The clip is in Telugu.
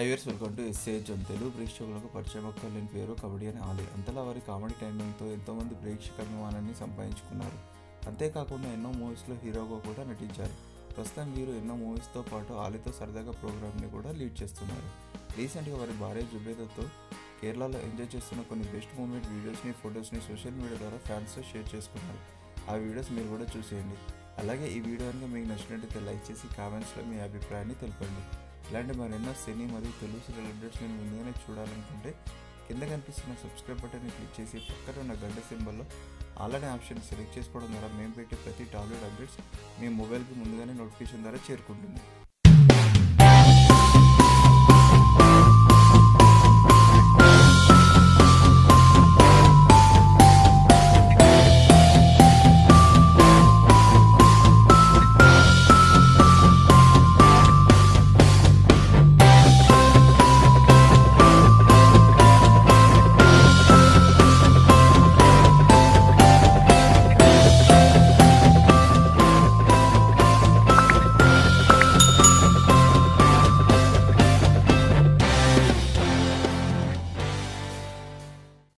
ఐవర్స్ వెల్కమ్ టు ఎస్ఏహెచ్ అని తెలుగు ప్రేక్షకులకు పరిచయం ఒక్కలేని పేరు కబడ్డీ అని ఆలి అంతలా వారి కామెడీ టైమింగ్తో ఎంతోమంది ప్రేక్షక అభిమానాన్ని సంపాదించుకున్నారు. అంతేకాకుండా ఎన్నో మూవీస్లో హీరోగా కూడా నటించారు. ప్రస్తుతం వీరు ఎన్నో మూవీస్తో పాటు ఆలితో సరదాగా ప్రోగ్రామ్ని కూడా లీడ్ చేస్తున్నారు. రీసెంట్గా వారి భార్య జుబేదతో కేరళలో ఎంజాయ్ చేస్తున్న కొన్ని బెస్ట్ మూమెంట్ వీడియోస్ని ఫొటోస్ని సోషల్ మీడియా ద్వారా ఫ్యాన్స్తో షేర్ చేసుకున్నారు. ఆ వీడియోస్ మీరు కూడా చూసేయండి. అలాగే ఈ వీడియో కనుక మీకు నచ్చినట్టయితే లైక్ చేసి కామెంట్స్లో మీ అభిప్రాయాన్ని తెలపండి. ఇలాంటి మరెన్నో సినీ మరియు తెలుగు సీరియల్ అప్డేట్స్ నేను ముందుగానే చూడాలనుకుంటే కింద కనిపిస్తున్న సబ్స్క్రైబ్ బటన్ని క్లిక్ చేసి పక్కన ఉన్న గంట సింబల్లో ఆల్రెడీ ఆప్షన్ సెలెక్ట్ చేసుకోవడం ద్వారా మేము పెట్టే ప్రతి టాబ్లెట్ అప్డేట్స్ మీ మొబైల్కి ముందుగానే నోటిఫికేషన్ ద్వారా చేరుకుంటుంది.